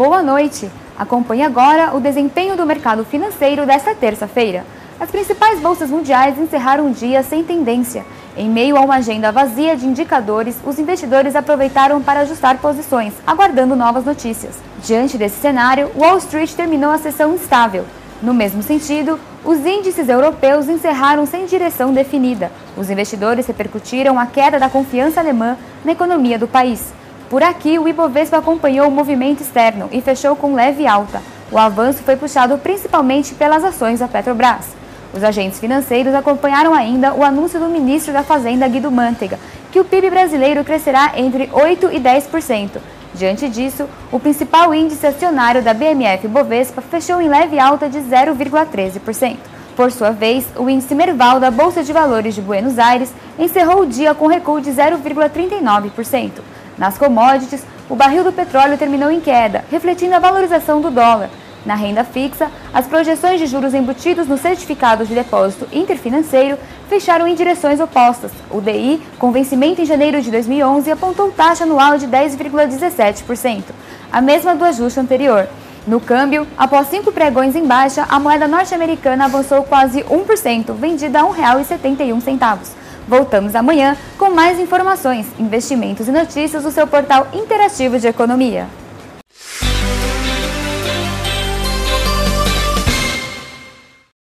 boa noite. Acompanhe agora o desempenho do mercado financeiro desta terça-feira. As principais bolsas mundiais encerraram o dia sem tendência. Em meio a uma agenda vazia de indicadores, os investidores aproveitaram para ajustar posições, aguardando novas notícias. Diante desse cenário, Wall Street terminou a sessão instável. No mesmo sentido, os índices europeus encerraram sem direção definida. Os investidores repercutiram a queda da confiança alemã na economia do país. Por aqui, o Ibovespa acompanhou o movimento externo e fechou com leve alta. O avanço foi puxado principalmente pelas ações da Petrobras. Os agentes financeiros acompanharam ainda o anúncio do ministro da Fazenda, Guido Mantega, que o PIB brasileiro crescerá entre 8% e 10%. Diante disso, o principal índice acionário da BMF Bovespa fechou em leve alta de 0,13%. Por sua vez, o índice Merval da Bolsa de Valores de Buenos Aires encerrou o dia com recuo de 0,39%. Nas commodities, o barril do petróleo terminou em queda, refletindo a valorização do dólar. Na renda fixa, as projeções de juros embutidos nos certificados de depósito interfinanceiro fecharam em direções opostas. O DI, com vencimento em janeiro de 2011, apontou taxa anual de 10,17%, a mesma do ajuste anterior. No câmbio, após cinco pregões em baixa, a moeda norte-americana avançou quase 1%, vendida a R$ 1,71. Voltamos amanhã com mais informações, investimentos e notícias do seu portal interativo de economia.